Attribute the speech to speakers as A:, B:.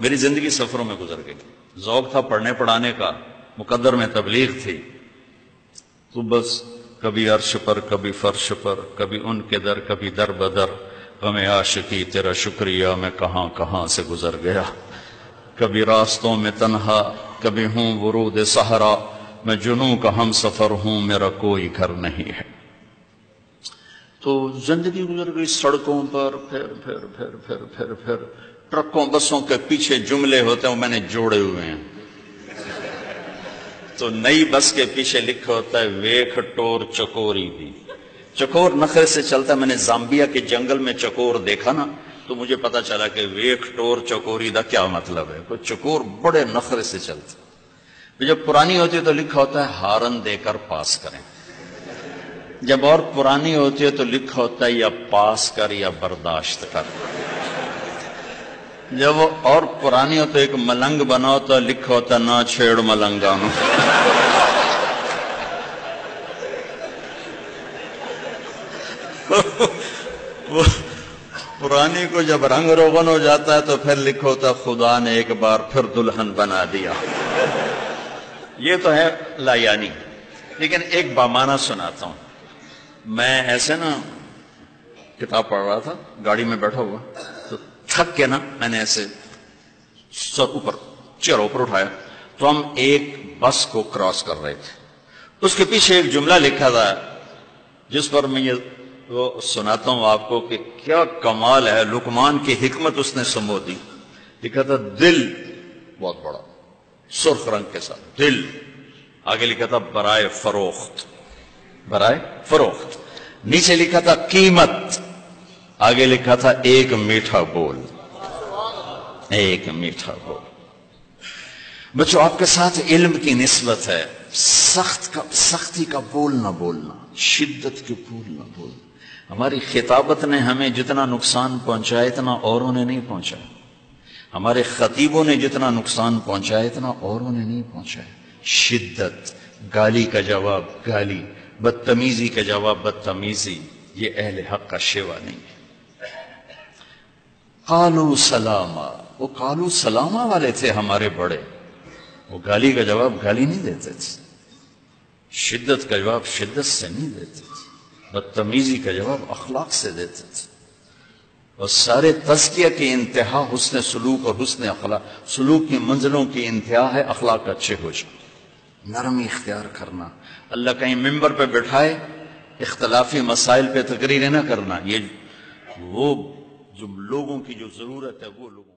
A: میری زندگی سفروں میں گزر گئی۔ ذوق تھا پڑھنے پڑھانے کا، مقدر میں تبلیغ تھی۔ تو بس کبھی عرش پر، کبھی فرش پر، کبھی ان کے در، کبھی در بدر۔ غم عاشقی، تیرا شکریہ میں کہاں کہاں سے گزر گیا۔ کبھی راستوں میں تنہا، کبھی ہوں ورود سہرا میں جنوں کا ہم سفر ہوں، میرا کوئی گھر نہیں ہے۔ تو زندگی گزر گئی سڑکوں پر، پھر پھر پھر پھر پھر پھر۔ ٹرکوں بسوں کے پیچھے جملے ہوتے ہیں، وہ میں نے جوڑے ہوئے ہیں۔ تو نئی بس کے پیچھے لکھا ہوتا ہے، ویکھ ٹور چکوری بھی چکور نخرے سے چلتا ہے، میں نے زامبیا کے جنگل میں چکور دیکھا نا، تو مجھے پتا چلا کہ ویکھ ٹور چکوری دا کیا مطلب ہے۔ کوئی چکور بڑے نخرے سے چلتا۔ جب پرانی ہوتی ہے تو لکھا ہوتا ہے، ہارن دے کر پاس کریں۔ جب اور پرانی ہوتی ہے تو لکھا ہوتا ہے، یا پاس کر یا برداشت کر۔ جب وہ اور پرانی ہو تو ایک ملنگ بنا ہوتا لکھا ہوتا نہ چھیڑ ملنگا پرانی کو جب رنگ روغن ہو جاتا ہے تو پھر لکھا ہوتا خدا نے ایک بار پھر دلہن بنا دیا۔ یہ تو ہے لایانی۔ لیکن ایک بامانہ سناتا ہوں۔ میں ایسے نا کتاب پڑھ رہا تھا، گاڑی میں بیٹھا ہوا۔ تھک کے نا میں نے ایسے سر اوپر چیر اوپر اٹھایا تو ہم ایک بس کو کراس کر رہے تھے اس کے پیچھے ایک جملہ لکھا تھا جس پر میں یہ وہ سناتا ہوں آپ کو کہ کیا کمال ہے لکمان کی حکمت اس نے سمو دی لکھا تھا دل بہت بڑا سرخ رنگ کے ساتھ دل آگے لکھا تھا برائے فروخت برائے فروخت نیچے لکھا تھا قیمت آگے لکھا تھا، ایک میٹھا بول۔ ایک میٹھا بول۔ بچوں، آپ کے ساتھ علم کی نسبت ہے۔ سخت کا، سختی کا بول نہ بولنا، شدت کے بول نہ بولنا۔ ہماری خطابت نے ہمیں جتنا نقصان پہنچایا، اتنا اوروں نے نہیں پہنچایا۔ ہمارے خطیبوں نے جتنا نقصان پہنچایا، اتنا اوروں نے نہیں پہنچایا۔ شدت، گالی کا جواب گالی، بدتمیزی کا جواب بدتمیزی، یہ اہل حق کا شیوا نہیں ہے۔ کالو سلامہ وہ کالو سلامہ والے تھے ہمارے بڑے۔ وہ گالی کا جواب گالی نہیں دیتے تھے۔ شدت کا جواب شدت سے نہیں دیتے تھے۔ بدتمیزی کا جواب اخلاق سے دیتے تھے۔ اور سارے تزکیہ کی انتہا حسن سلوک اور حسن اخلاق، سلوک کی منزلوں کی انتہا ہے، اخلاق اچھے ہو جائے نرمی اختیار کرنا۔ اللہ کہیں ممبر پہ بٹھائے، اختلافی مسائل پہ تقریر نہ کرنا۔ یہ وہ جو لوگوں کی جو ضرورت ہے وہ لوگوں